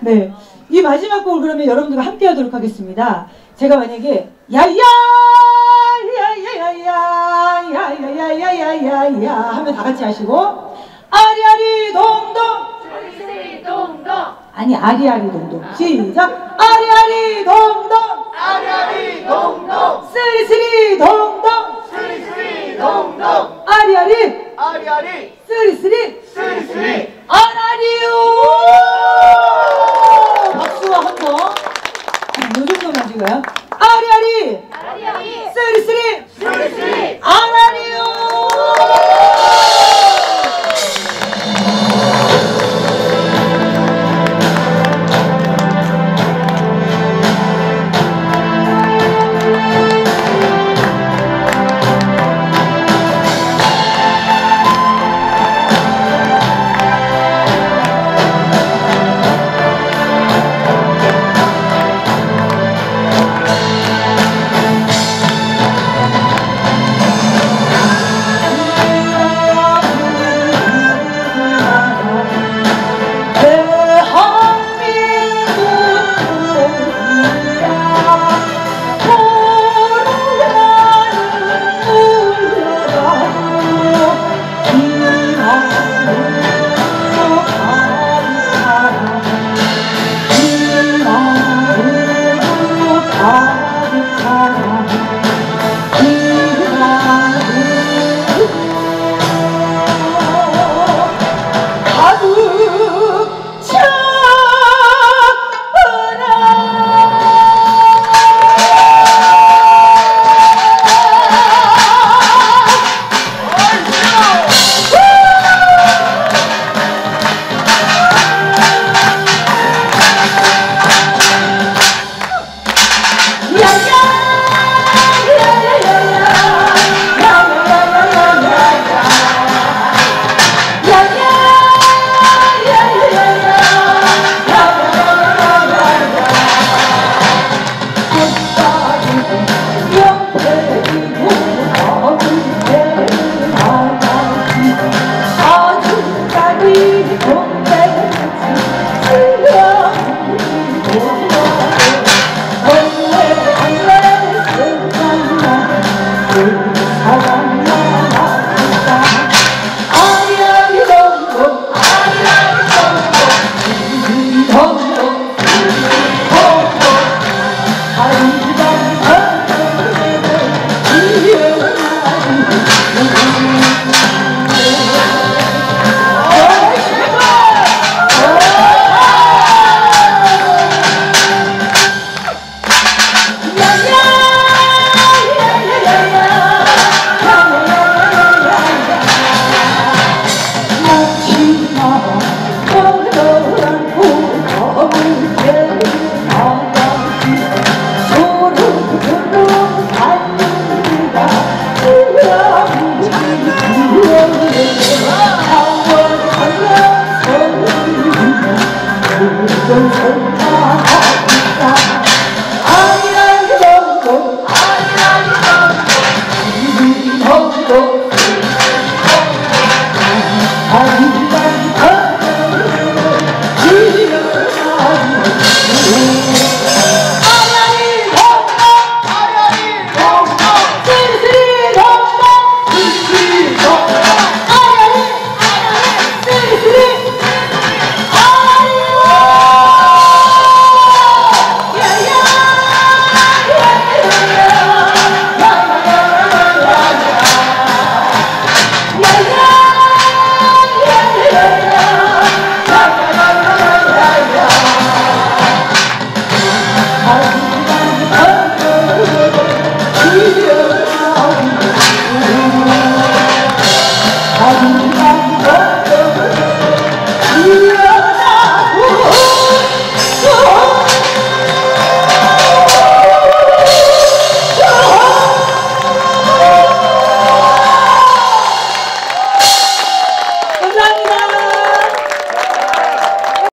네. 이 마지막 곡을 그러면 여러분들과 함께 하도록 하겠습니다. 제가 만약에 야야 야야야야야야야야야야 하면 다 같이 하시고 아리아리 동동. 쓰리쓰리 동동 아니 아리아리 동동. 시작. 아리아리 동동. 아리아리 동동. 쓰리쓰리 동동. 쓰리쓰리 동동. 아리아리. 아리아리. 쓰리쓰리.